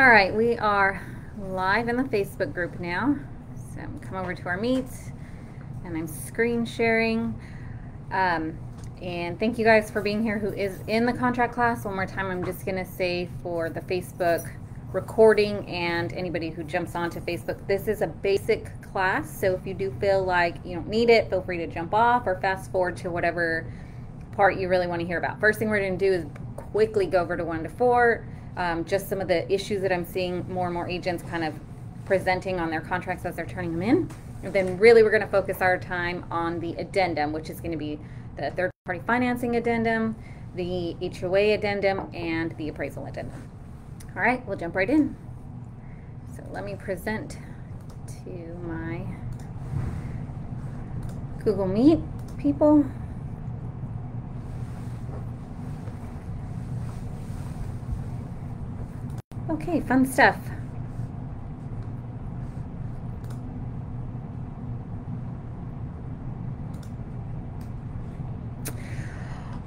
All right, we are live in the Facebook group now. So come over to our meet and I'm screen sharing. Um, and thank you guys for being here who is in the contract class. One more time, I'm just gonna say for the Facebook recording and anybody who jumps onto Facebook, this is a basic class. So if you do feel like you don't need it, feel free to jump off or fast forward to whatever part you really want to hear about. First thing we're gonna do is quickly go over to one to four um, just some of the issues that I'm seeing more and more agents kind of presenting on their contracts as they're turning them in. And then really we're going to focus our time on the addendum, which is going to be the third party financing addendum, the HOA addendum, and the appraisal addendum. All right, we'll jump right in. So let me present to my Google Meet people. Okay, fun stuff.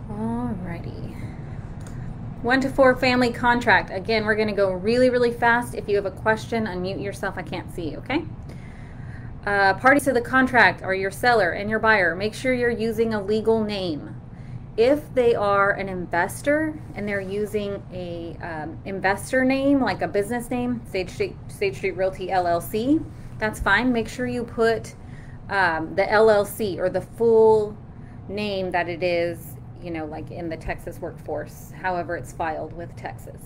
Alrighty. One to four family contract. Again, we're to go really, really fast. If you have a question, unmute yourself. I can't see you, okay? Uh, parties to the contract are your seller and your buyer. Make sure you're using a legal name if they are an investor and they're using a um, investor name like a business name sage street, sage street realty llc that's fine. Make sure you put um, the llc or the full name that it is you know like in the texas workforce however it's filed with texas.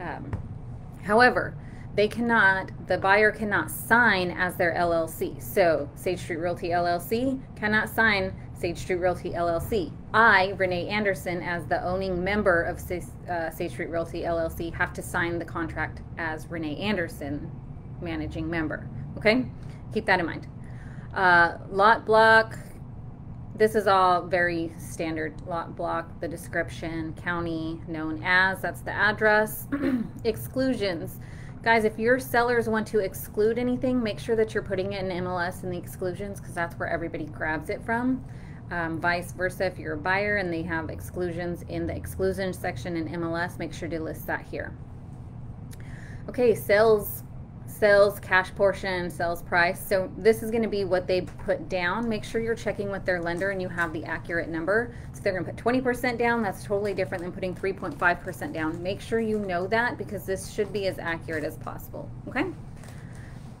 Um, however they cannot the buyer cannot sign as their llc so sage street realty llc cannot sign Sage Street Realty LLC. I, Renee Anderson, as the owning member of uh, Sage Street Realty LLC, have to sign the contract as Renee Anderson, managing member. Okay? Keep that in mind. Uh, lot block, this is all very standard. Lot block, the description, county, known as, that's the address. Exclusions. Guys, if your sellers want to exclude anything, make sure that you're putting it in MLS in the exclusions because that's where everybody grabs it from. Um, vice versa, if you're a buyer and they have exclusions in the exclusion section in MLS, make sure to list that here. Okay, sales, sales, cash portion, sales price. So this is going to be what they put down. Make sure you're checking with their lender and you have the accurate number. So they're going to put 20% down. That's totally different than putting 3.5% down. Make sure you know that because this should be as accurate as possible. Okay.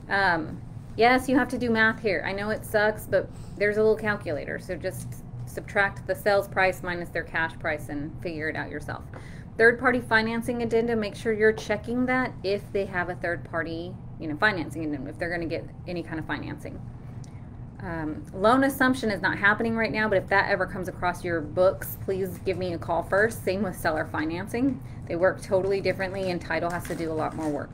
Um, Yes, you have to do math here. I know it sucks, but there's a little calculator. So just subtract the sales price minus their cash price and figure it out yourself. Third party financing addendum, make sure you're checking that if they have a third party, you know, financing addendum, if they're going to get any kind of financing. Um, loan assumption is not happening right now, but if that ever comes across your books, please give me a call first. Same with seller financing. They work totally differently, and title has to do a lot more work.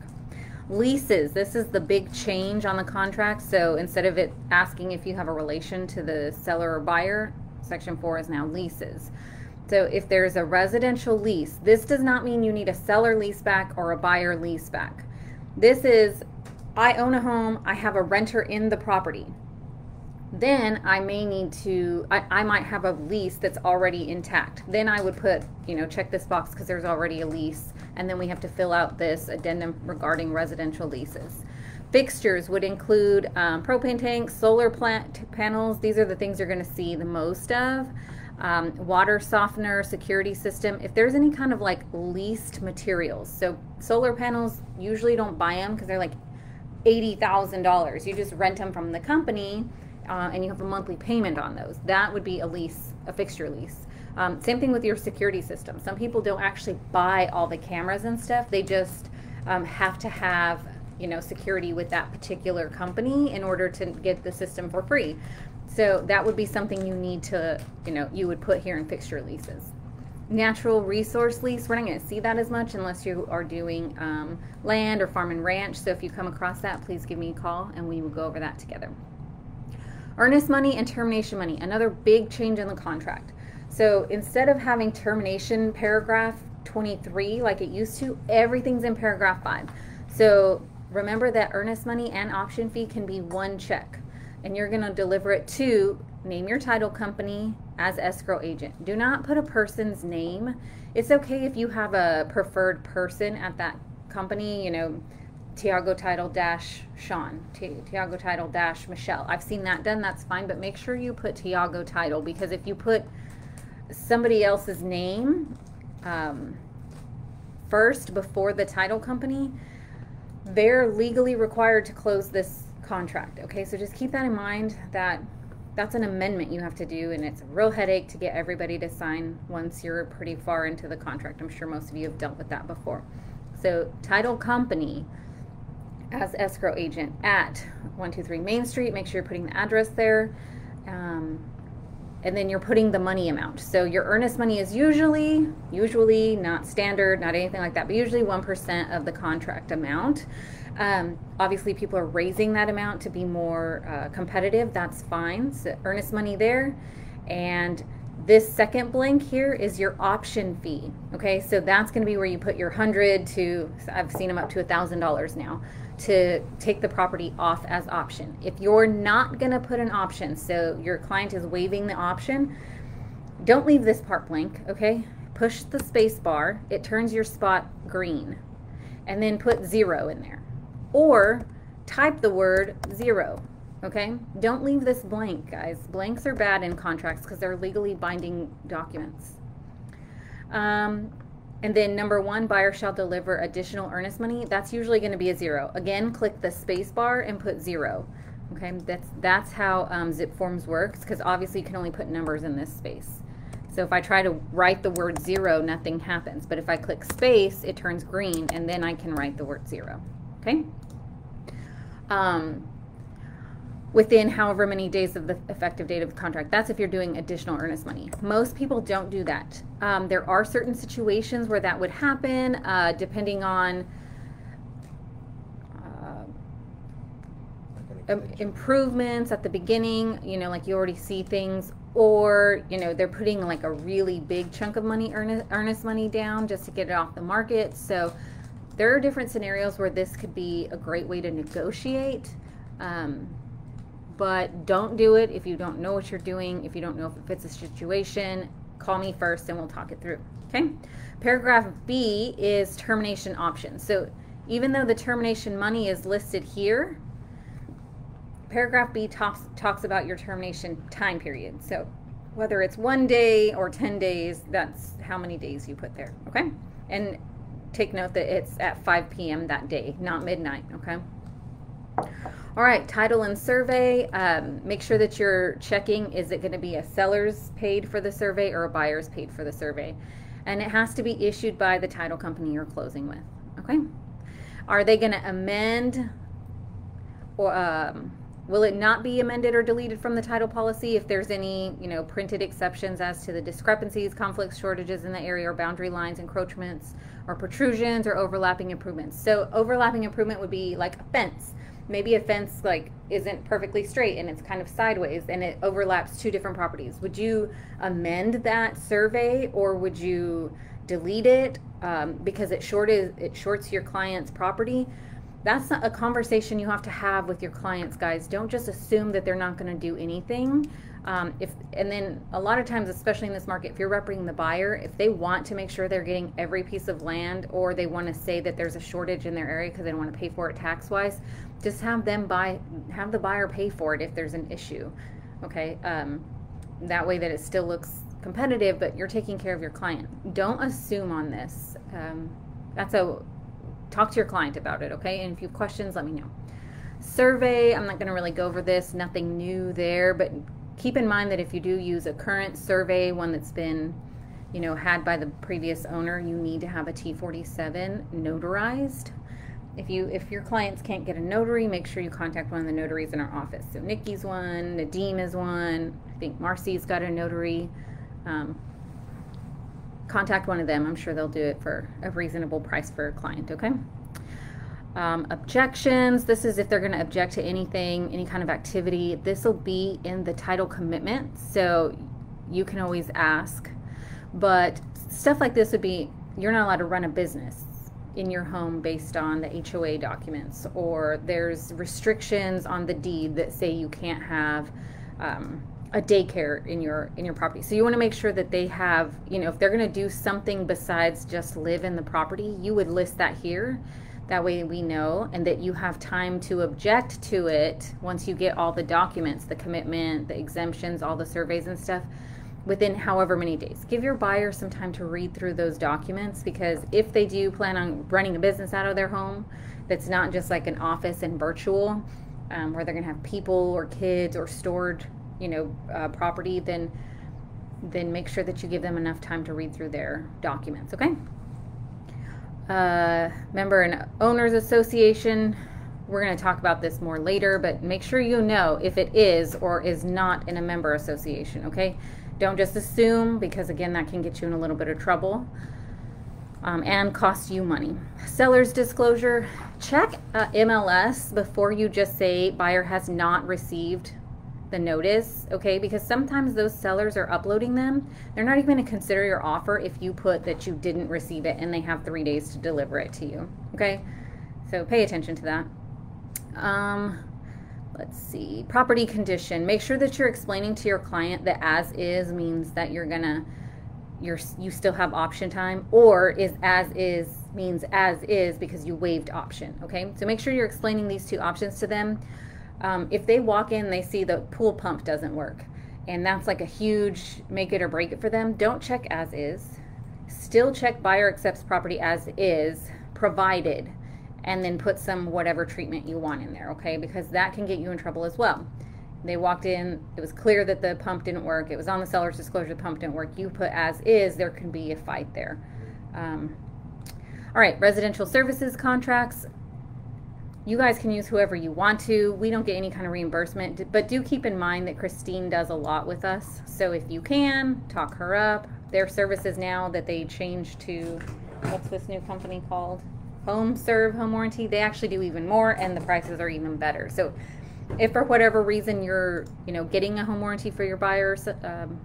Leases, this is the big change on the contract. So instead of it asking if you have a relation to the seller or buyer, section four is now leases. So if there's a residential lease, this does not mean you need a seller lease back or a buyer lease back. This is, I own a home, I have a renter in the property. Then I may need to, I, I might have a lease that's already intact. Then I would put, you know, check this box because there's already a lease and then we have to fill out this addendum regarding residential leases. Fixtures would include um, propane tanks, solar plant panels. These are the things you're going to see the most of. Um, water softener, security system. If there's any kind of like leased materials, so solar panels usually don't buy them because they're like eighty thousand dollars. You just rent them from the company, uh, and you have a monthly payment on those. That would be a lease, a fixture lease. Um, same thing with your security system. Some people don't actually buy all the cameras and stuff. They just um, have to have you know security with that particular company in order to get the system for free. So that would be something you need to you know you would put here in fixture leases. Natural resource lease, we're not going to see that as much unless you are doing um, land or farm and ranch. So if you come across that, please give me a call and we will go over that together. Earnest money and termination money, another big change in the contract. So instead of having termination paragraph 23 like it used to, everything's in paragraph 5. So remember that earnest money and option fee can be one check. And you're going to deliver it to name your title company as escrow agent. Do not put a person's name. It's okay if you have a preferred person at that company, you know, Chicago title dash Sean, Chicago title dash Michelle. I've seen that done, that's fine, but make sure you put Chicago title because if you put somebody else's name um, first before the title company, they're legally required to close this contract. Okay, so just keep that in mind that that's an amendment you have to do, and it's a real headache to get everybody to sign once you're pretty far into the contract. I'm sure most of you have dealt with that before. So, title company as escrow agent at 123 Main Street. Make sure you're putting the address there. Um, and then you're putting the money amount. So your earnest money is usually, usually not standard, not anything like that, but usually 1% of the contract amount. Um, obviously, people are raising that amount to be more uh, competitive. That's fine. So earnest money there. And this second blank here is your option fee. Okay, so that's going to be where you put your hundred to. I've seen them up to a thousand dollars now to take the property off as option. If you're not going to put an option, so your client is waiving the option, don't leave this part blank. Okay, push the space bar. It turns your spot green, and then put zero in there, or type the word zero Okay? Don't leave this blank, guys. Blanks are bad in contracts because they're legally binding documents. Um, and then number one, buyer shall deliver additional earnest money. That's usually going to be a zero. Again, click the space bar and put zero. Okay, that's that's how um, zip forms works because obviously you can only put numbers in this space. So if I try to write the word zero, nothing happens. But if I click space, it turns green, and then I can write the word zero. Okay. Um, within however many days of the effective date of the contract. That's if you're doing additional earnest money. Most people don't do that. Um, there are certain situations where that would happen, uh, depending on uh, improvements at the beginning. You know, like you already see things, or you know they're putting like a really big chunk of money, earnest, earnest money down just to get it off the market. So there are different scenarios where this could be a great way to negotiate. Um, but don't do it if you don't know what you're doing, if you don't know if it fits the situation. Call me first and we'll talk it through. Okay. Paragraph B is termination options. So even though the termination money is listed here, paragraph B talks, talks about your termination time period. So whether it's one day or 10 days, that's how many days you put there. Okay. And take note that it's at 5 p.m. that day, not midnight. Okay. All right, title and survey. Um, make sure that you're checking is it going to be a seller's paid for the survey or a buyer's paid for the survey? And it has to be issued by the title company you're closing with. Okay. Are they going to amend or um, will it not be amended or deleted from the title policy if there's any, you know, printed exceptions as to the discrepancies, conflicts, shortages in the area or boundary lines, encroachments, or protrusions or overlapping improvements? So overlapping improvement would be like a fence maybe a fence like isn't perfectly straight and it's kind of sideways and it overlaps two different properties. Would you amend that survey or would you delete it um, because it shorted it shorts your client's property? That's a conversation you have to have with your clients guys. Don't just assume that they're not going to do anything. Um, if and then a lot of times, especially in this market, if you're representing the buyer, if they want to make sure they're getting every piece of land, or they want to say that there's a shortage in their area because they don't want to pay for it tax wise, just have them buy, have the buyer pay for it if there's an issue. Okay, um, that way that it still looks competitive, but you're taking care of your client. Don't assume on this. Um, that's a talk to your client about it. Okay, and if you have questions, let me know survey. I'm not going to really go over this, nothing new there, but keep in mind that if you do use a current survey, one that's been, you know, had by the previous owner, you need to have a T47 notarized. If you if your clients can't get a notary, make sure you contact one of the notaries in our office. So Nikki's one, Nadim is one. I think Marcy's got a notary. Um, contact one of them. I'm sure they'll do it for a reasonable price for a client. Okay. Um, objections, this is if they're going to object to anything, any kind of activity. This will be in the title commitment, so you can always ask. But stuff like this would be you're not allowed to run a business in your home based on the HOA documents, or there's restrictions on the deed that say you can't have um, a daycare in your in your property. So you want to make sure that they have, you know, if they're going to do something besides just live in the property, you would list that here. That way we know and that you have time to object to it once you get all the documents, the commitment, the exemptions, all the surveys and stuff within however many days. Give your buyer some time to read through those documents because if they do plan on running a business out of their home that's not just like an office and virtual, um, where they're going to have people or kids or stored, you know, uh, property, then then make sure that you give them enough time to read through their documents. Okay. Uh, member and owners association. We're going to talk about this more later, but make sure you know if it is or is not in a member association. Okay don't just assume, because again, that can get you in a little bit of trouble um, and cost you money. Seller's disclosure check uh, MLS before you just say buyer has not received the notice, okay? Because sometimes those sellers are uploading them. They're not even going to consider your offer if you put that you didn't receive it and they have three days to deliver it to you, okay? So pay attention to that. Um, let's see, property condition. Make sure that you're explaining to your client that as is means that you're gonna, you're, you still have option time, or is as is means as is because you waived option, okay? So make sure you're explaining these two options to them. Um, if they walk in, they see the pool pump doesn't work, and that's like a huge make it or break it for them, don't check as is. Still check buyer accepts property as is, provided and then put some whatever treatment you want in there, okay? Because that can get you in trouble as well. They walked in, it was clear that the pump didn't work. It was on the seller's disclosure the pump didn't work. You put as is, there can be a fight there. Um, all right, residential services contracts. You guys can use whoever you want to. We don't get any kind of reimbursement, but do keep in mind that Christine does a lot with us. So if you can, talk her up. Their services now that they changed to, what's this new company called? Home serve home warranty they actually do even more and the prices are even better. So if for whatever reason you're you know getting a home warranty for your buyers um,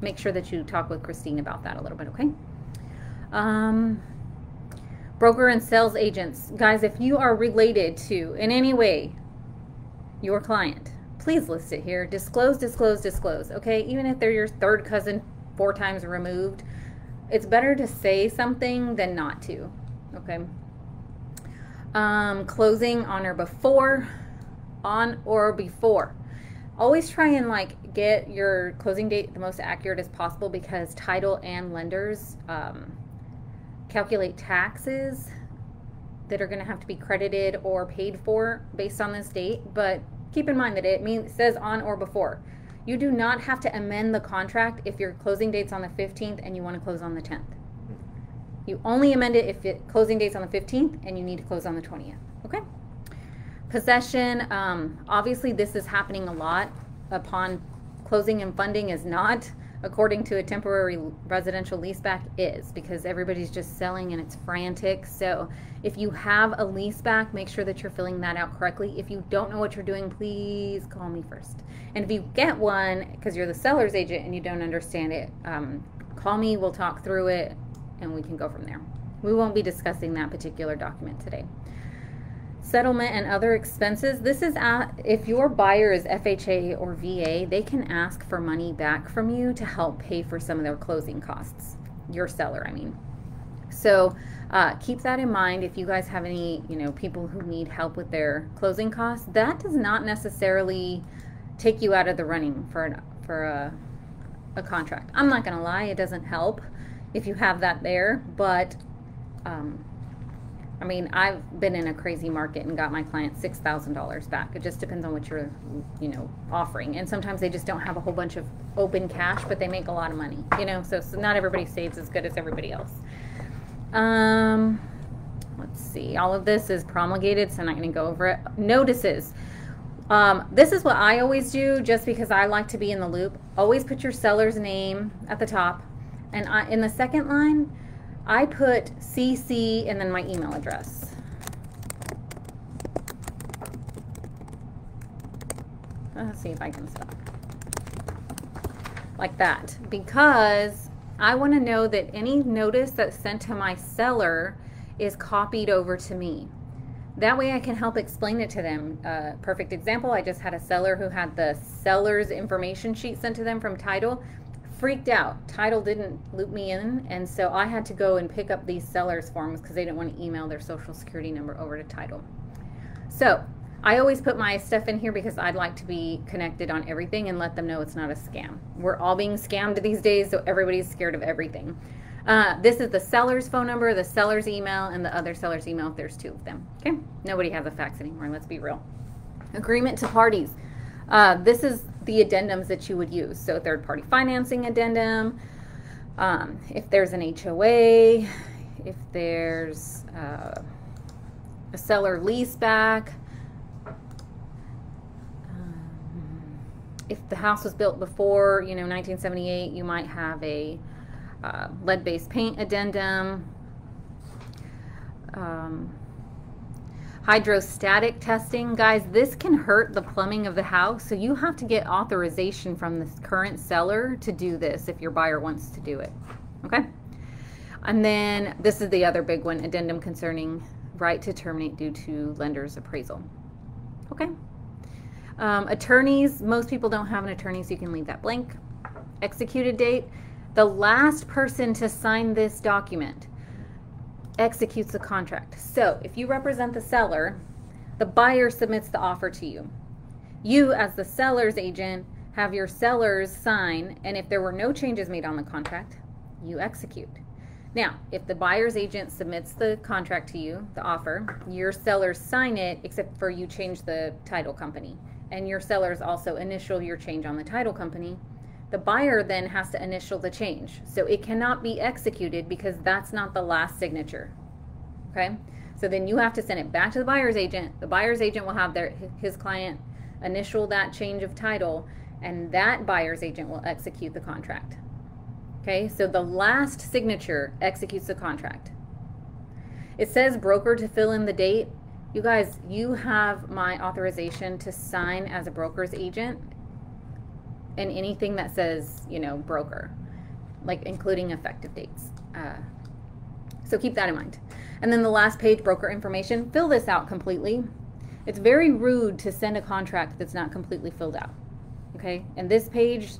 make sure that you talk with christine about that a little bit okay? Um, broker and sales agents guys if you are related to in any way your client please list it here. Disclose disclose disclose okay? Even if they're your third cousin four times removed it's better to say something than not to okay um, closing on or before, on or before. Always try and like get your closing date the most accurate as possible because title and lenders um, calculate taxes that are going to have to be credited or paid for based on this date. But keep in mind that it means says on or before. You do not have to amend the contract if your closing date's on the 15th and you want to close on the 10th. You only amend it if it closing date's on the 15th and you need to close on the 20th. Okay. Possession. Um, obviously, this is happening a lot upon closing and funding is not according to a temporary residential leaseback is because everybody's just selling and it's frantic. So if you have a leaseback, make sure that you're filling that out correctly. If you don't know what you're doing, please call me first. And if you get one because you're the seller's agent and you don't understand it, um, call me. We'll talk through it and we can go from there. We won't be discussing that particular document today. Settlement and other expenses. This is at, if your buyer is FHA or VA, they can ask for money back from you to help pay for some of their closing costs. Your seller, I mean. So uh, keep that in mind. If you guys have any, you know, people who need help with their closing costs, that does not necessarily take you out of the running for an, for a, a contract. I'm not going to lie, it doesn't help if you have that there. But um, I mean, I've been in a crazy market and got my client six thousand dollars back. It just depends on what you're, you know, offering. And sometimes they just don't have a whole bunch of open cash, but they make a lot of money. You know, so, so not everybody saves as good as everybody else. Um, let's see. All of this is promulgated, so I'm not going to go over it. Notices. Um, this is what I always do, just because I like to be in the loop. Always put your seller's name at the top and I, in the second line, I put CC and then my email address. Let's see if I can stop. Like that. Because I want to know that any notice that's sent to my seller is copied over to me. That way I can help explain it to them. Uh, perfect example I just had a seller who had the seller's information sheet sent to them from title. Freaked out. Title didn't loop me in, and so I had to go and pick up these sellers' forms because they didn't want to email their social security number over to title. So I always put my stuff in here because I'd like to be connected on everything and let them know it's not a scam. We're all being scammed these days, so everybody's scared of everything. Uh, this is the seller's phone number, the seller's email, and the other seller's email if there's two of them. Okay? Nobody has a fax anymore, let's be real. Agreement to parties. Uh, this is the addendums that you would use. So, third party financing addendum, um, if there's an HOA, if there's uh, a seller lease back, if the house was built before, you know, 1978, you might have a uh, lead-based paint addendum, um, hydrostatic testing. Guys, this can hurt the plumbing of the house, so you have to get authorization from the current seller to do this if your buyer wants to do it, okay? And then this is the other big one, addendum concerning right to terminate due to lender's appraisal, okay? Um, attorneys, most people don't have an attorney, so you can leave that blank. Executed date, the last person to sign this document executes the contract. So if you represent the seller, the buyer submits the offer to you. You, as the seller's agent, have your sellers sign, and if there were no changes made on the contract, you execute. Now, if the buyer's agent submits the contract to you, the offer, your sellers sign it, except for you change the title company and your sellers also initial your change on the title company, the buyer then has to initial the change. So it cannot be executed because that's not the last signature. Okay? So then you have to send it back to the buyer's agent. The buyer's agent will have their his client initial that change of title and that buyer's agent will execute the contract. Okay? So the last signature executes the contract. It says broker to fill in the date. You guys, you have my authorization to sign as a broker's agent and anything that says, you know, broker, like including effective dates. Uh, so keep that in mind. And then the last page, broker information, fill this out completely. It's very rude to send a contract that's not completely filled out. Okay. And this page,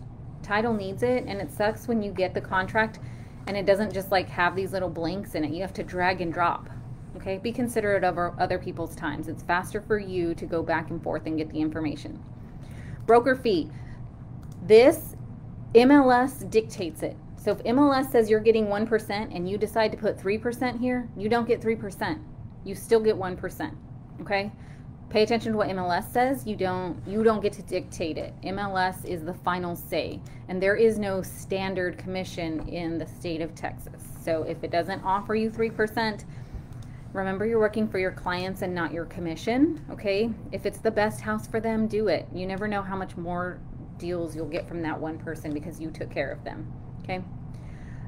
title needs it. And it sucks when you get the contract and it doesn't just like have these little blanks in it. You have to drag and drop. Okay, be considerate of other people's times. It's faster for you to go back and forth and get the information. Broker fee. This MLS dictates it. So if MLS says you're getting 1% and you decide to put 3% here, you don't get 3%. You still get 1%. Okay? Pay attention to what MLS says. You don't you don't get to dictate it. MLS is the final say. And there is no standard commission in the state of Texas. So if it doesn't offer you 3%, Remember, you're working for your clients and not your commission, okay? If it's the best house for them, do it. You never know how much more deals you'll get from that one person because you took care of them, okay?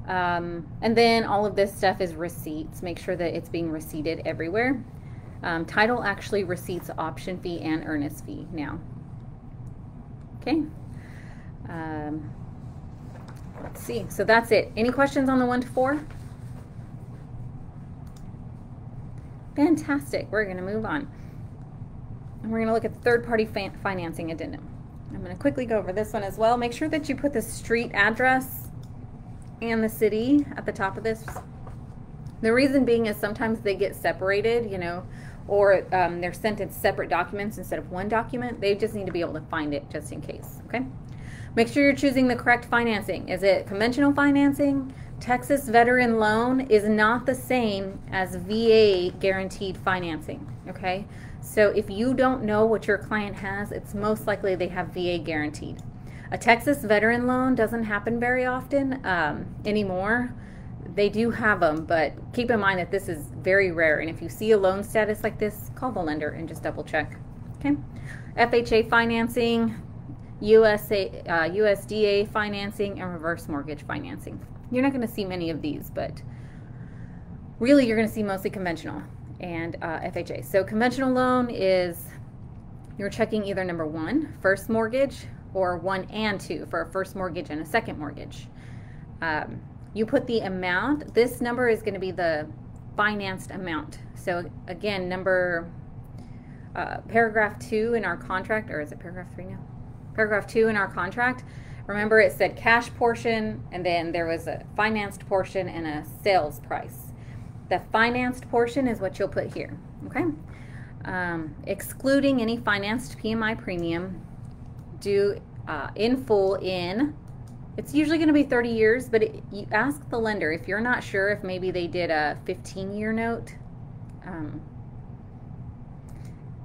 Um, and then all of this stuff is receipts. Make sure that it's being receipted everywhere. Um, title actually receipts option fee and earnest fee now. Okay. Um, let's see. So that's it. Any questions on the one to four? Fantastic. We're going to move on. And we're going to look at third-party financing addendum. I'm going to quickly go over this one as well. Make sure that you put the street address and the city at the top of this. The reason being is sometimes they get separated, you know, or um, they're sent in separate documents instead of one document. They just need to be able to find it just in case, okay? Make sure you're choosing the correct financing. Is it conventional financing, Texas Veteran Loan is not the same as VA guaranteed financing, okay? So if you don't know what your client has, it's most likely they have VA guaranteed. A Texas Veteran Loan doesn't happen very often um, anymore. They do have them, but keep in mind that this is very rare. And if you see a loan status like this, call the lender and just double check, okay? FHA financing, USA, uh, USDA financing, and reverse mortgage financing. You're not going to see many of these, but really you're going to see mostly conventional and uh, FHA. So conventional loan is you're checking either number one, first mortgage, or one and two for a first mortgage and a second mortgage. Um, you put the amount. This number is going to be the financed amount. So again, number uh, paragraph two in our contract, or is it paragraph three now? Paragraph two in our contract. Remember, it said cash portion, and then there was a financed portion and a sales price. The financed portion is what you'll put here, okay? Um, excluding any financed PMI premium due uh, in full in it's usually going to be 30 years, but it, you ask the lender if you're not sure if maybe they did a 15 year note. Um,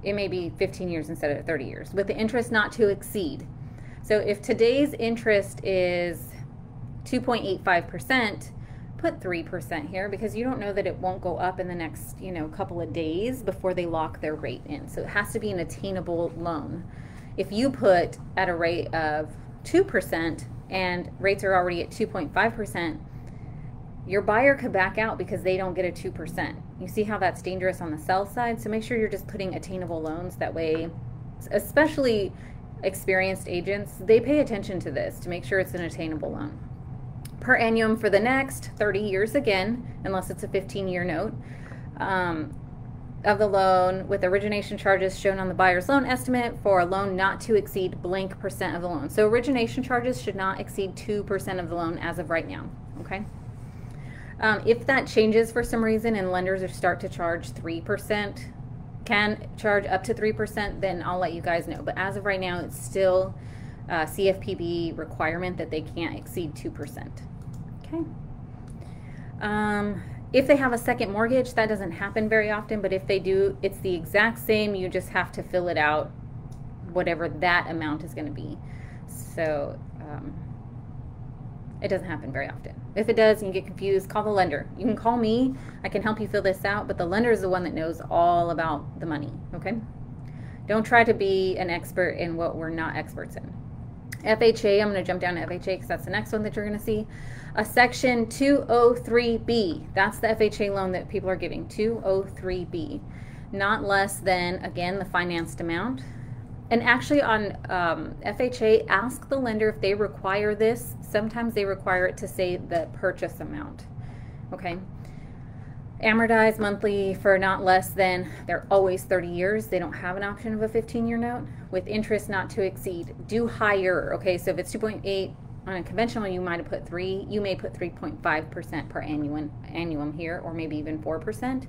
it may be 15 years instead of 30 years, with the interest not to exceed. So if today's interest is 2.85%, put 3% here because you don't know that it won't go up in the next, you know, couple of days before they lock their rate in. So it has to be an attainable loan. If you put at a rate of 2%, and rates are already at 2.5%, your buyer could back out because they don't get a 2%. You see how that's dangerous on the sell side? So make sure you're just putting attainable loans. That way, especially experienced agents, they pay attention to this to make sure it's an attainable loan. Per annum for the next 30 years again, unless it's a 15 year note. Um, of the loan with origination charges shown on the buyer's loan estimate for a loan not to exceed blank percent of the loan. So origination charges should not exceed 2% of the loan as of right now, okay? Um, if that changes for some reason and lenders start to charge 3%, can charge up to 3%, then I'll let you guys know. But as of right now, it's still CFPB requirement that they can't exceed 2%. Okay. Um, if they have a second mortgage, that doesn't happen very often, but if they do, it's the exact same. You just have to fill it out, whatever that amount is going to be. So um, it doesn't happen very often. If it does and you get confused, call the lender. You can call me, I can help you fill this out, but the lender is the one that knows all about the money, okay? Don't try to be an expert in what we're not experts in. FHA, I'm going to jump down to FHA because that's the next one that you're going to see. A section 203B, that's the FHA loan that people are giving, 203B. Not less than, again, the financed amount. And actually, on um, FHA, ask the lender if they require this. Sometimes they require it to say the purchase amount. Okay amortized monthly for not less than they're always 30 years they don't have an option of a 15 year note with interest not to exceed do higher okay so if it's 2.8 on a conventional you might have put 3 you may put 3.5% per annum annum here or maybe even 4%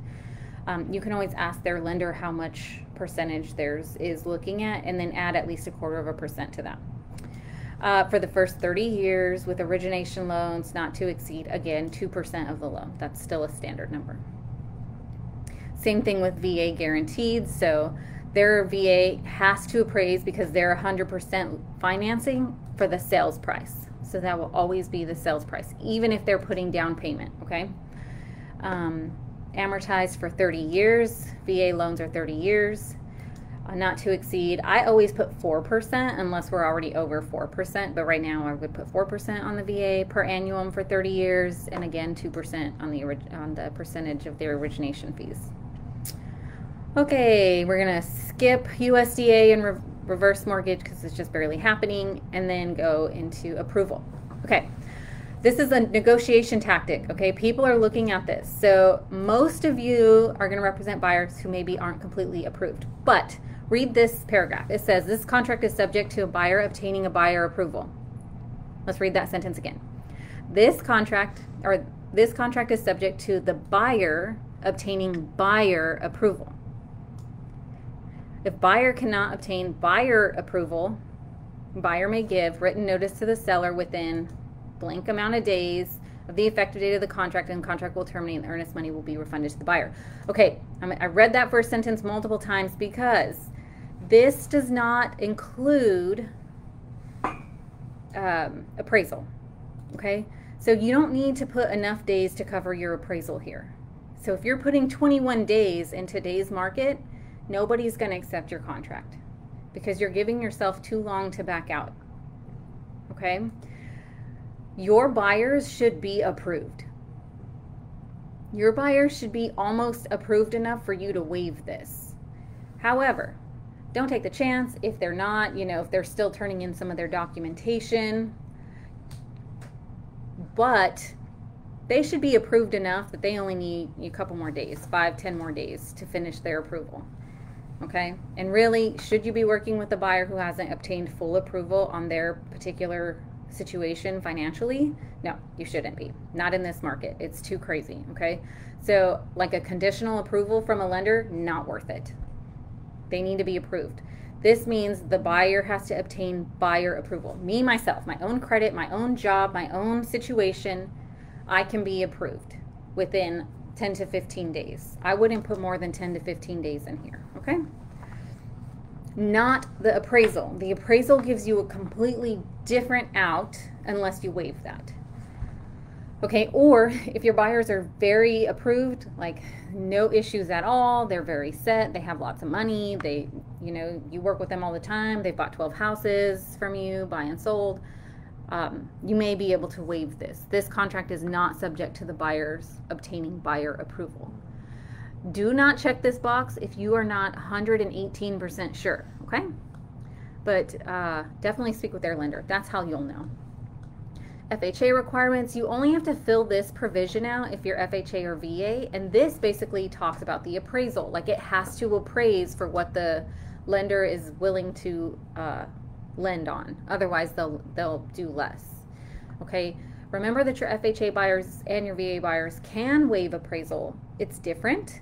um, you can always ask their lender how much percentage theirs is looking at and then add at least a quarter of a percent to that uh, for the first 30 years with origination loans not to exceed, again, 2% of the loan. That's still a standard number. Same thing with VA guaranteed. So their VA has to appraise because they're 100% financing for the sales price. So that will always be the sales price, even if they're putting down payment, okay? Um, amortized for 30 years. VA loans are 30 years. Uh, not to exceed. I always put 4% unless we're already over 4%, but right now I would put 4% on the VA per annum for 30 years and again 2% on the on the percentage of their origination fees. Okay, we're to skip USDA and reverse mortgage because it's just barely happening and then go into approval. Okay. This is a negotiation tactic, okay? People are looking at this. So, most of you are going to represent buyers who maybe aren't completely approved. But Read this paragraph. It says this contract is subject to a buyer obtaining a buyer approval. Let's read that sentence again. This contract or this contract is subject to the buyer obtaining buyer approval. If buyer cannot obtain buyer approval, buyer may give written notice to the seller within blank amount of days of the effective date of the contract and the contract will terminate and the earnest money will be refunded to the buyer. Okay, I read that first sentence multiple times because this does not include um, appraisal. Okay, so you don't need to put enough days to cover your appraisal here. So if you're putting 21 days in today's market, nobody's going to accept your contract because you're giving yourself too long to back out. Okay? Your buyers should be approved. Your buyers should be almost approved enough for you to waive this. However, don't take the chance if they're not, you know, if they're still turning in some of their documentation. But they should be approved enough that they only need a couple more days, five, ten more days to finish their approval. Okay. And really, should you be working with a buyer who hasn't obtained full approval on their particular situation financially? No, you shouldn't be. Not in this market. It's too crazy. Okay. So, like a conditional approval from a lender, not worth it. They need to be approved. This means the buyer has to obtain buyer approval. Me, myself, my own credit, my own job, my own situation, I can be approved within 10 to 15 days. I wouldn't put more than 10 to 15 days in here, okay? Not the appraisal. The appraisal gives you a completely different out unless you waive that. Okay, or if your buyers are very approved, like no issues at all, they're very set, they have lots of money, they, you know, you work with them all the time, they've bought 12 houses from you, buy and sold, um, you may be able to waive this. This contract is not subject to the buyers obtaining buyer approval. Do not check this box if you are not 118% sure, okay? But uh, definitely speak with their lender. That's how you'll know. FHA requirements, you only have to fill this provision out if you're FHA or VA. And this basically talks about the appraisal. Like it has to appraise for what the lender is willing to uh, lend on. Otherwise, they'll, they'll do less. Okay. Remember that your FHA buyers and your VA buyers can waive appraisal. It's different.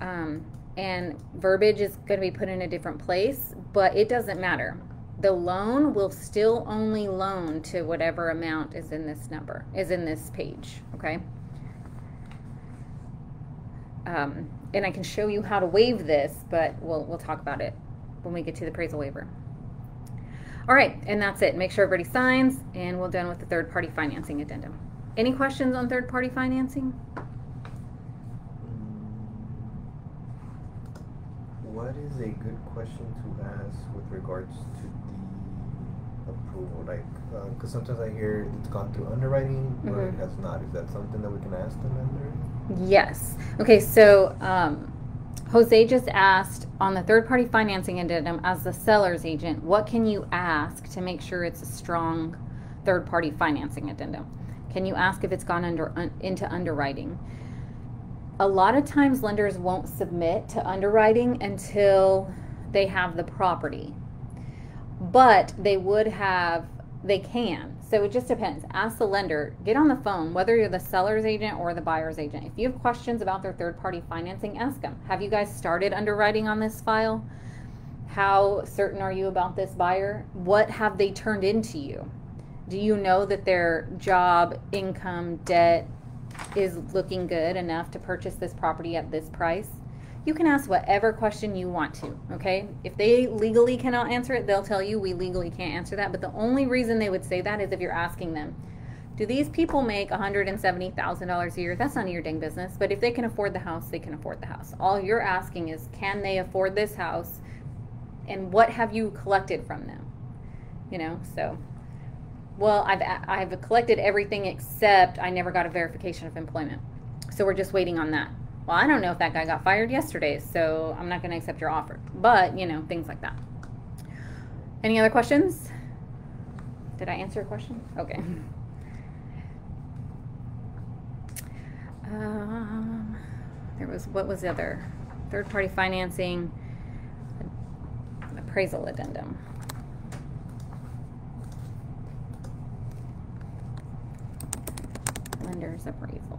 Um, and verbiage is going to be put in a different place, but it doesn't matter the loan will still only loan to whatever amount is in this number, is in this page, okay? Um, and I can show you how to waive this, but we'll, we'll talk about it when we get to the appraisal waiver. All right, and that's it. Make sure everybody signs, and we're done with the third-party financing addendum. Any questions on third-party financing? What is a good question to ask with regards to the approval? Like, because uh, sometimes I hear it's gone through underwriting, but mm-hmm. it has not. Is that something that we can ask the lender? Yes. Okay, so um, Jose just asked on the third party financing addendum as the seller's agent, what can you ask to make sure it's a strong third party financing addendum? Can you ask if it's gone under un, into underwriting? A lot of times lenders won't submit to underwriting until they have the property but they would have they can so it just depends. Ask the lender. Get on the phone whether you're the seller's agent or the buyer's agent. If you have questions about their third party financing ask them. Have you guys started underwriting on this file? How certain are you about this buyer? What have they turned into you? Do you know that their job income debt is looking good enough to purchase this property at this price you can ask whatever question you want to, okay? If they legally cannot answer it, they'll tell you we legally can't answer that. But the only reason they would say that is if you're asking them, do these people make $170,000 a year? That's none of your dang business. But if they can afford the house, they can afford the house. All you're asking is, can they afford this house? And what have you collected from them? You know, so, well, I've, I've collected everything except I never got a verification of employment. So we're just waiting on that well, I don't know if that guy got fired yesterday, so I'm not going to accept your offer. But, you know, things like that. Any other questions? Did I answer your question? Okay. Um, there was, what was the other? Third party financing, appraisal addendum. Lender's appraisal.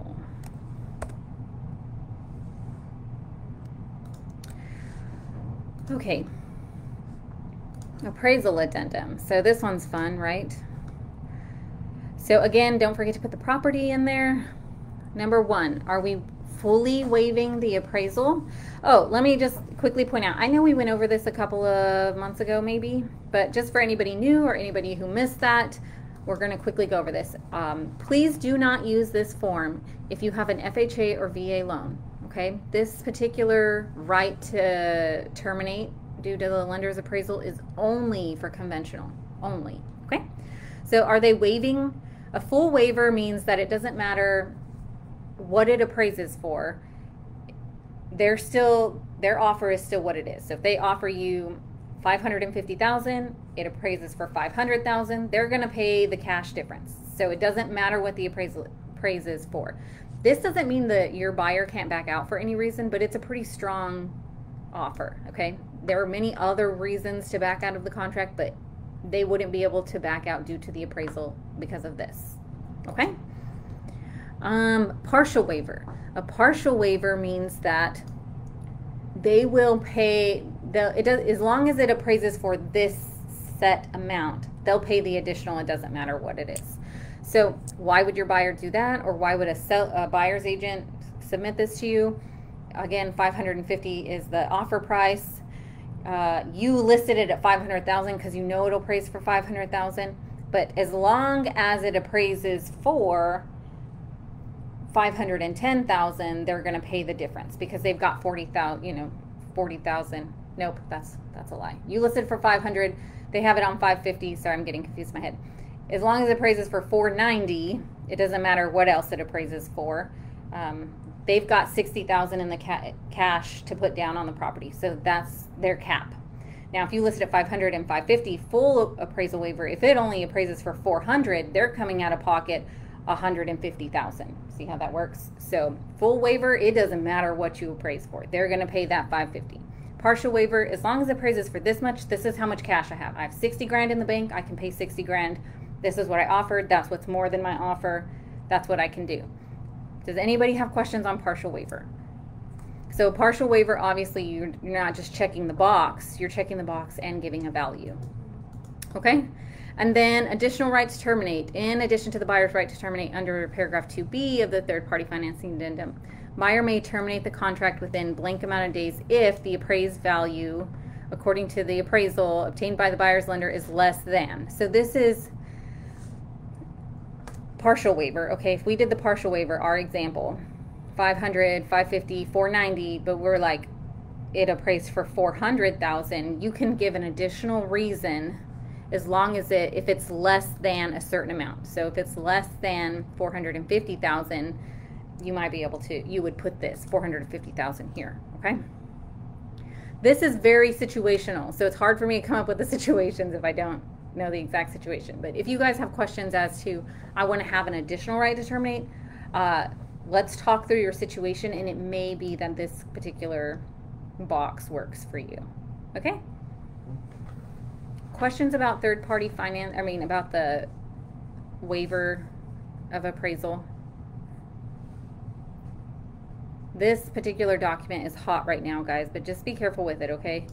Okay. Appraisal addendum. So this one's fun, right? So again, don't forget to put the property in there. Number one, are we fully waiving the appraisal? Oh, let me just quickly point out. I know we went over this a couple of months ago, maybe, but just for anybody new or anybody who missed that, we're going to quickly go over this. Um, please do not use this form if you have an FHA or VA loan okay? This particular right to terminate due to the lender's appraisal is only for conventional, only, okay? So are they waiving? A full waiver means that it doesn't matter what it appraises for. They're still, their offer is still what it is. So if they offer you 550,000, it appraises for 500,000, they're going to pay the cash difference. So it doesn't matter what the appraisal appraises for. This doesn't mean that your buyer can't back out for any reason, but it's a pretty strong offer. Okay. There are many other reasons to back out of the contract, but they wouldn't be able to back out due to the appraisal because of this. Okay. Um, partial waiver. A partial waiver means that they will pay the it does as long as it appraises for this set amount, they'll pay the additional. It doesn't matter what it is. So why would your buyer do that, or why would a, sell, a buyer's agent submit this to you? Again, 550 is the offer price. Uh, you listed it at 500,000 because you know it'll appraise for 500,000. But as long as it appraises for 510,000, they're going to pay the difference because they've got 40,000, you know, 40,000. Nope, that's that's a lie. You listed for 500, they have it on 550. Sorry, I'm getting confused in my head. As long as it appraises for 490, it doesn't matter what else it appraises for. Um, they've got 60,000 in the ca- cash to put down on the property. So that's their cap. Now, if you list it at 500 and 550 full appraisal waiver, if it only appraises for 400, they're coming out of pocket 150,000. See how that works? So, full waiver, it doesn't matter what you appraise for. They're going to pay that 550. Partial waiver, as long as it appraises for this much, this is how much cash I have. I have 60 grand in the bank, I can pay 60 grand. This is what I offered, that's what's more than my offer. That's what I can do. Does anybody have questions on partial waiver? So partial waiver, obviously, you're, you're not just checking the box, you're checking the box and giving a value. Okay? And then additional right to terminate. In addition to the buyer's right to terminate under paragraph 2B of the third party financing addendum, buyer may terminate the contract within blank amount of days if the appraised value, according to the appraisal obtained by the buyer's lender, is less than. So this is partial waiver. Okay, if we did the partial waiver, our example, 500, 550, 490, but we're like, it appraised for 400,000, you can give an additional reason as long as it if it's less than a certain amount. So if it's less than 450,000, you might be able to you would put this 450,000 here, okay? This is very situational. So it's hard for me to come up with the situations if I don't know the exact situation. But if you guys have questions as to I want to have an additional right to terminate, uh, let's talk through your situation and it may be that this particular box works for you. Okay? Questions about third party finance, I mean, about the waiver of appraisal? This particular document is hot right now, guys, but just be careful with it, okay?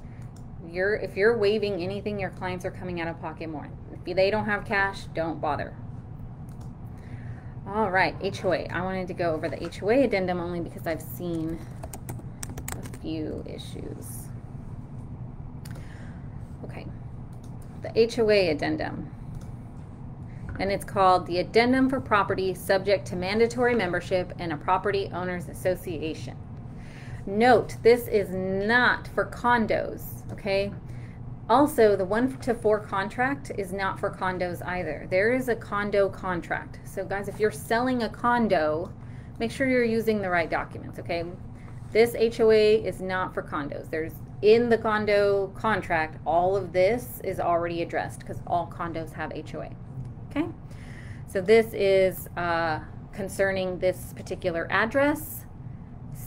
You're if you're waiving anything, your clients are coming out of pocket more. If they don't have cash, don't bother. All right, HOA. I wanted to go over the HOA addendum only because I've seen a few issues. Okay, the HOA addendum. And it's called the Addendum for Property Subject to Mandatory Membership in a Property Owners Association. Note, this is not for condos, okay? Also, the one to four contract is not for condos either. There is a condo contract. So, guys, if you're selling a condo, make sure you're using the right documents, okay? This HOA is not for condos. There's in the condo contract, all of this is already addressed because all condos have HOA. Okay? So, this is uh, concerning this particular address,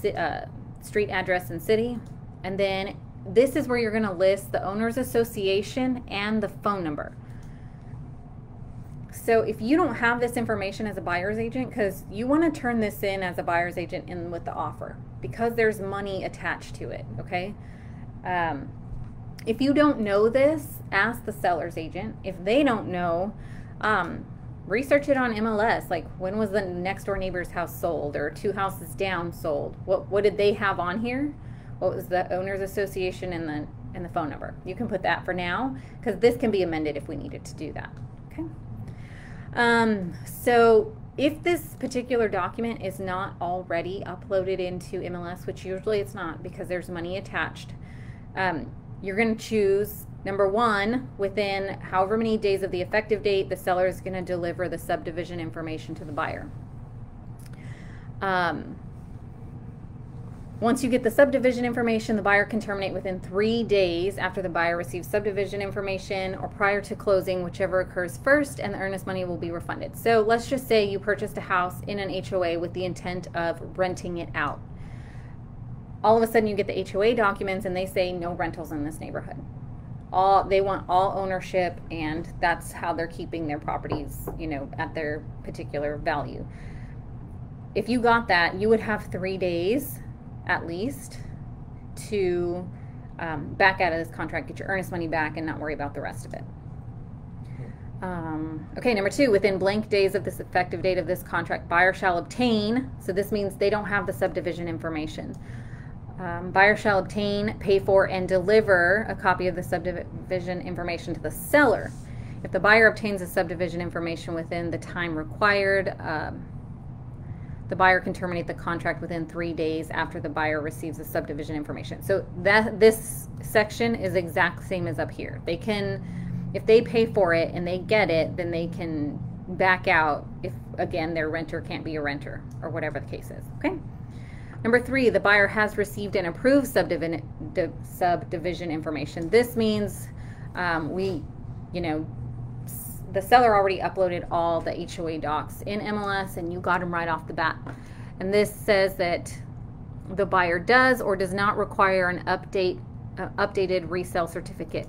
uh, street address and city. And then this is where you're going to list the owner's association and the phone number. So if you don't have this information as a buyer's agent, because you want to turn this in as a buyer's agent in with the offer, because there's money attached to it, okay? Um, if you don't know this, ask the seller's agent. If they don't know, um, research it on MLS. Like when was the next door neighbor's house sold or two houses down sold? What what did they have on here? what was the owners association and the and the phone number. You can put that for now because this can be amended if we needed to do that. Okay. Um, so if this particular document is not already uploaded into MLS, which usually it's not because there's money attached, um, you're going to choose number one within however many days of the effective date the seller is going to deliver the subdivision information to the buyer. Um, once you get the subdivision information, the buyer can terminate within three days after the buyer receives subdivision information or prior to closing, whichever occurs first, and the earnest money will be refunded. So let's just say you purchased a house in an HOA with the intent of renting it out. all of a sudden you get the HOA documents and they say no rentals in this neighborhood. All they want all ownership and that's how they're keeping their properties, you know, at their particular value. If you got that, you would have 3 days at least to um, back out of this contract, get your earnest money back, and not worry about the rest of it. Um, okay, number two, within blank days of this effective date of this contract, buyer shall obtain, so this means they don't have the subdivision information. Um, buyer shall obtain, pay for, and deliver a copy of the subdivision information to the seller. If the buyer obtains the subdivision information within the time required, um, the buyer can terminate the contract within three days after the buyer receives the subdivision information. So that this section is exact same as up here. They can, if they pay for it and they get it, then they can back out if again their renter can't be a renter or whatever the case is. Okay. Number three, the buyer has received and approved subdivision, subdivision information. This means um, we, you know, the seller already uploaded all the HOA docs in MLS and you got them right off the bat. And this says that the buyer does or does not require an update uh, updated resale certificate.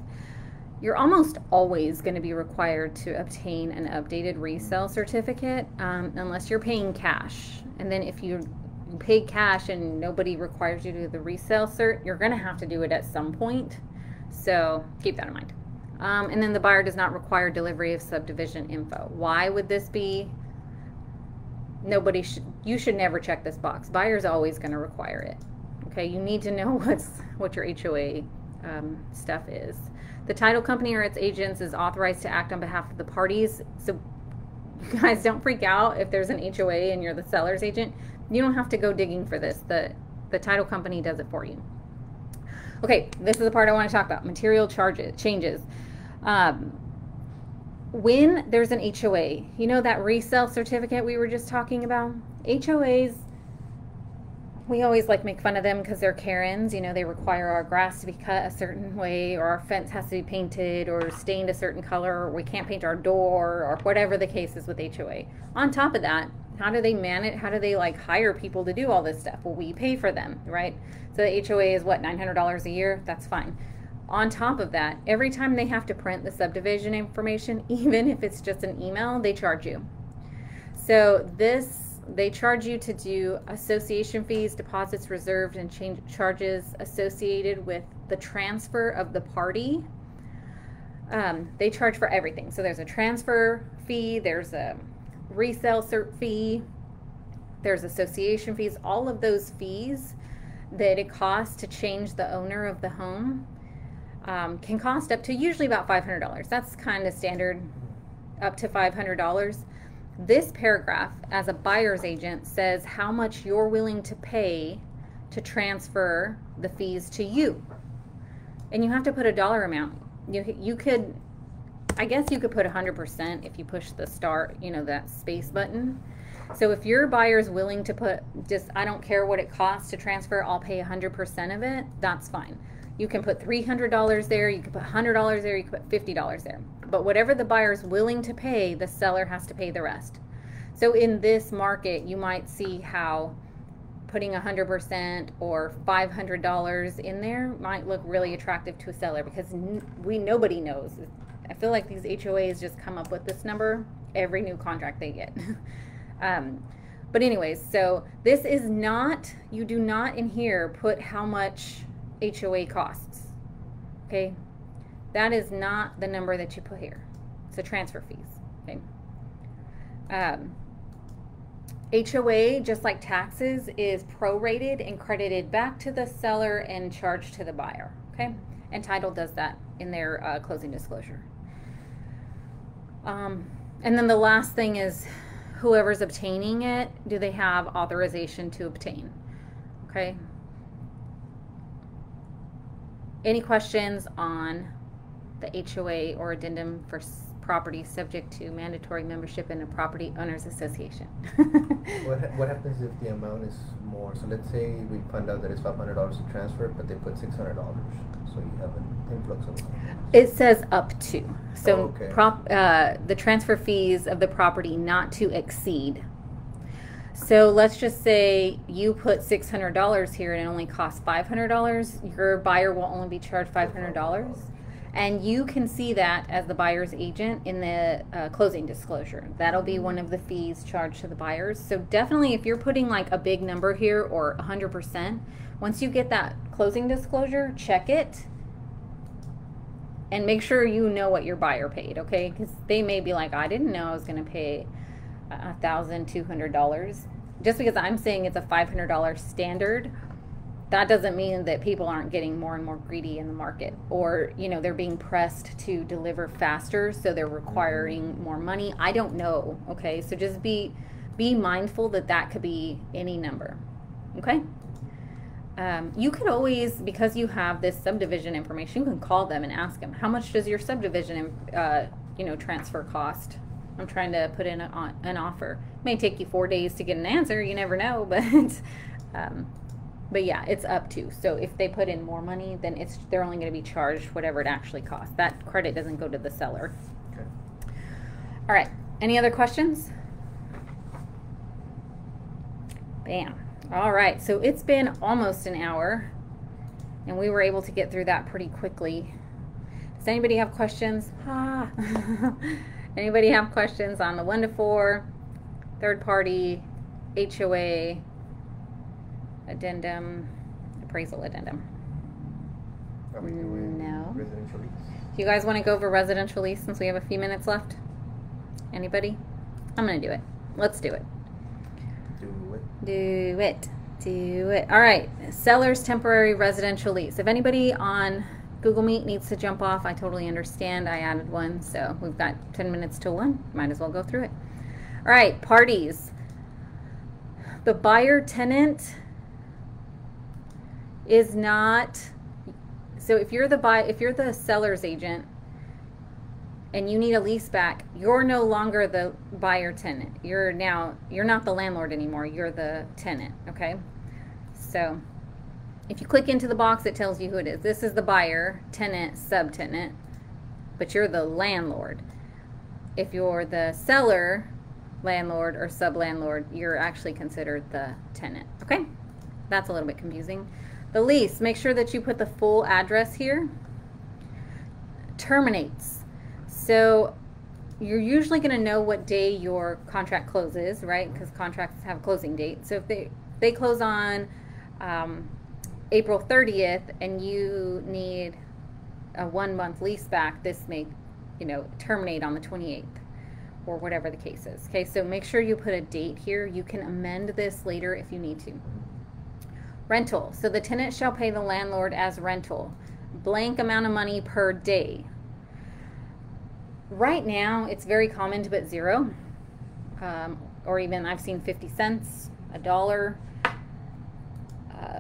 You're almost always going to be required to obtain an updated resale certificate um, unless you're paying cash. And then if you pay cash and nobody requires you to do the resale cert, you're going to have to do it at some point. So keep that in mind. Um, and then the buyer does not require delivery of subdivision info. Why would this be? Nobody should, you should never check this box. Buyer's always going to require it. Okay, you need to know what's what your HOA um, stuff is. The title company or its agents is authorized to act on behalf of the parties. So guys don't freak out if there's an HOA and you're the seller's agent. You don't have to go digging for this. The the title company does it for you. Okay, this is the part I want to talk about. Material charges changes. Um, when there's an HOA, you know that resale certificate we were just talking about? HOAs, we always like make fun of them because they're Karens. You know, they require our grass to be cut a certain way, or our fence has to be painted or stained a certain color, or we can't paint our door, or whatever the case is with HOA. On top of that, how do they manage? How do they like hire people to do all this stuff? Well, we pay for them, right? So the HOA is what $900 a year. That's fine on top of that, every time they have to print the subdivision information, even if it's just an email, they charge you. So this, they charge you to do association fees, deposits reserved, and change charges associated with the transfer of the party. Um, they charge for everything. So there's a transfer fee, there's a resale cert fee, there's association fees, all of those fees that it costs to change the owner of the home um, can cost up to usually about $500. That's kind of standard, up to $500. This paragraph, as a buyer's agent, says how much you're willing to pay to transfer the fees to you. And you have to put a dollar amount. You, you could, I guess you could put 100% if you push the start, you know, that space button. So if your buyer's willing to put just, I don't care what it costs to transfer, I'll pay 100% of it, that's fine. You can put $300 there, you can put $100 there, you can put $50 there. But whatever the buyer's willing to pay, the seller has to pay the rest. So in this market, you might see how putting 100% or $500 in there might look really attractive to a seller because we nobody knows. I feel like these HOAs just come up with this number every new contract they get. um, but anyways, so this is not you do not in here put how much HOA costs. Okay, that is not the number that you put here. It's a transfer fees. Okay. Um, HOA, just like taxes, is prorated and credited back to the seller and charged to the buyer. Okay, and title does that in their uh, closing disclosure. Um, and then the last thing is whoever's obtaining it, do they have authorization to obtain? Okay, any questions on the HOA or addendum for property subject to mandatory membership in a property owners association? what, ha- what happens if the amount is more? So let's say we find out that it's five hundred dollars to transfer, but they put six hundred dollars. So you have an influx of. It says up to. So Oh, okay. prop, uh, the transfer fees of the property not to exceed. So let's just say you put six hundred dollars here and it only costs five hundred dollars. Your buyer will only be charged five hundred dollars, and you can see that as the buyer's agent in the uh, closing disclosure. That'll be one of the fees charged to the buyers. So definitely, if you're putting like a big number here or hundred percent, once you get that closing disclosure, check it and make sure you know what your buyer paid. Okay, because they may be like, I didn't know I was going to pay a thousand two hundred dollars. Just because I'm saying it's a five hundred dollar standard, that doesn't mean that people aren't getting more and more greedy in the market, or you know they're being pressed to deliver faster, so they're requiring more money. I don't know. Okay, so just be be mindful that that could be any number. Okay. Um, you could always, because you have this subdivision information, you can call them and ask them, how much does your subdivision, uh, you know, transfer cost? I'm trying to put in a, an offer. It may take you four days to get an answer. You never know, but um, but yeah, it's up to. So if they put in more money, then it's they're only going to be charged whatever it actually costs. That credit doesn't go to the seller. Okay. All right. Any other questions? Bam. All right. So it's been almost an hour, and we were able to get through that pretty quickly. Does anybody have questions? Ah. Anybody have questions on the one to four, third party, HOA, addendum, appraisal addendum? no. Residential lease. Do you guys want to go over residential lease since we have a few minutes left? Anybody? I'm going to do it. Let's do it. Do it. Do it. Do it. All right. Seller's temporary residential lease. If anybody on Google Meet needs to jump off. I totally understand. I added one, so we've got 10 minutes to one. Might as well go through it. All right, parties. The buyer tenant is not so if you're the buy if you're the seller's agent and you need a lease back, you're no longer the buyer tenant. You're now you're not the landlord anymore. You're the tenant, okay? So if you click into the box, it tells you who it is. This is the buyer, tenant, subtenant, but you're the landlord. If you're the seller, landlord, or sub-landlord, you're actually considered the tenant. Okay? That's a little bit confusing. The lease, make sure that you put the full address here. Terminates. So you're usually going to know what day your contract closes, right? Because contracts have a closing date. So if they, they close on um, April 30th and you need a one month lease back, this may, you know, terminate on the 28th or whatever the case is. Okay, so make sure you put a date here. You can amend this later if you need to. Rental. So the tenant shall pay the landlord as rental, blank amount of money per day. Right now, it's very common to put zero, um, or even I've seen 50 cents, a dollar.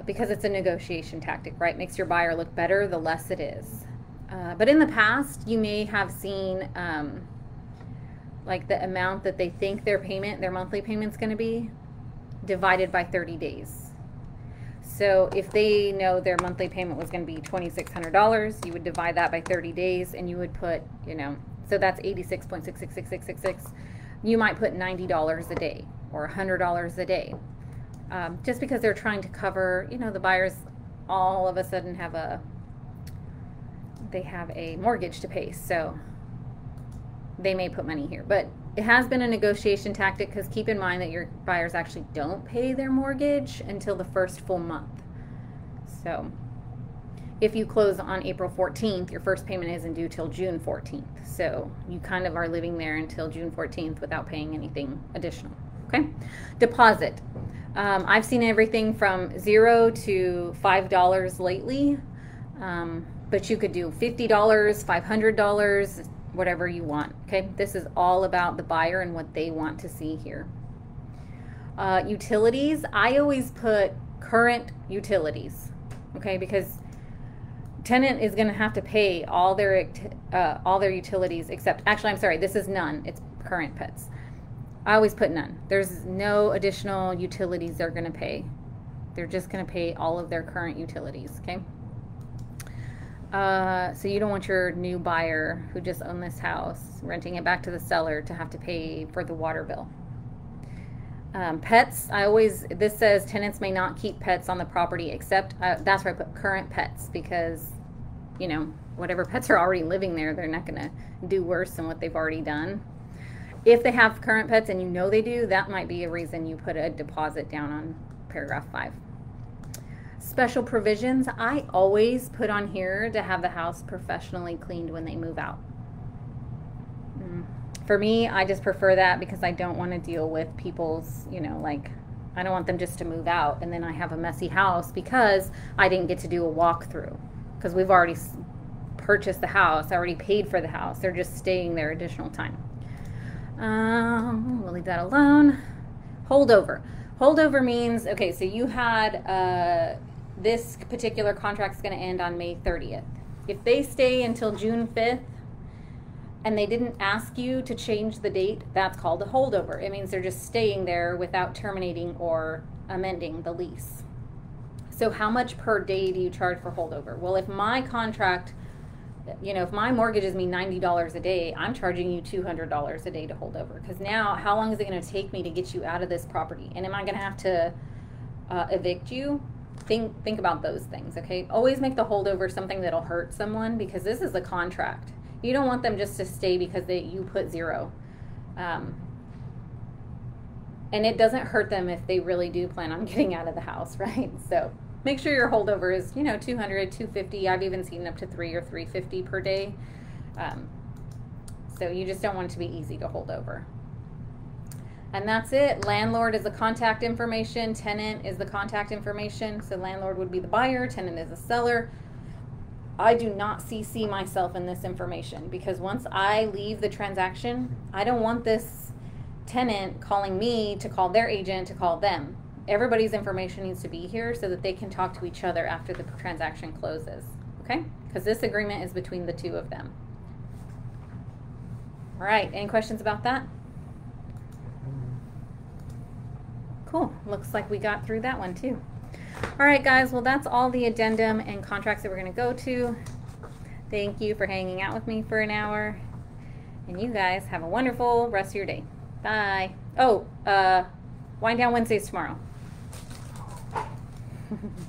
Because it's a negotiation tactic, right? Makes your buyer look better the less it is. Uh, but in the past, you may have seen um, like the amount that they think their payment, their monthly payment's going to be, divided by 30 days. So if they know their monthly payment was going to be $2,600, you would divide that by 30 days and you would put, you know, so that's 86.666666. You might put $90 a day or $100 a day um, just because they're trying to cover, you know, the buyers all of a sudden have a they have a mortgage to pay, so they may put money here. But it has been a negotiation tactic because keep in mind that your buyers actually don't pay their mortgage until the first full month. So if you close on April 14th, your first payment isn't due till June 14th. So you kind of are living there until June 14th without paying anything additional. Okay? Deposit. Um, I've seen everything from zero to five dollars lately, um, but you could do fifty dollars, five hundred dollars, whatever you want. Okay, this is all about the buyer and what they want to see here. Uh, utilities, I always put current utilities. Okay, because tenant is going to have to pay all their uh, all their utilities except actually I'm sorry, this is none. It's current pets. I always put none. There's no additional utilities they're going to pay. They're just going to pay all of their current utilities, okay? Uh, so you don't want your new buyer who just owned this house renting it back to the seller to have to pay for the water bill. Um, pets, I always, this says tenants may not keep pets on the property except, uh, that's where I put current pets because, you know, whatever pets are already living there, they're not going to do worse than what they've already done. If they have current pets and you know they do, that might be a reason you put a deposit down on paragraph five. Special provisions, I always put on here to have the house professionally cleaned when they move out. Mm. For me, I just prefer that because I don't want to deal with people's, you know, like I don't want them just to move out and then I have a messy house because I didn't get to do a walkthrough because we've already purchased the house, already paid for the house. They're just staying there additional time. Um, we'll leave that alone. Holdover. Holdover means okay, so you had uh, this particular contract is going to end on May 30th. If they stay until June 5th and they didn't ask you to change the date, that's called a holdover. It means they're just staying there without terminating or amending the lease. So, how much per day do you charge for holdover? Well, if my contract you know, if my mortgage is me ninety dollars a day, I'm charging you two hundred dollars a day to hold over. Because now, how long is it going to take me to get you out of this property? And am I going to have to uh, evict you? Think think about those things. Okay, always make the holdover something that'll hurt someone because this is a contract. You don't want them just to stay because they you put zero. Um, and it doesn't hurt them if they really do plan on getting out of the house, right? So make sure your holdover is you know 200 250 i've even seen up to 3 or 350 per day. Um, so you just don't want it to be easy to hold over. And that's it. Landlord is the contact information. Tenant is the contact information. So landlord would be the buyer. Tenant is the seller. I do not CC myself in this information because once I leave the transaction, I don't want this tenant calling me to call their agent to call them everybody's information needs to be here so that they can talk to each other after the transaction closes. Okay? Because this agreement is between the two of them. All right, any questions about that? Cool. Looks like we got through that one too. All right, guys. Well, that's all the addendum and contracts that we're going to go to. Thank you for hanging out with me for an hour. And you guys have a wonderful rest of your day. Bye. Oh, uh, Wind Down Wednesdays tomorrow. Ha ha ha.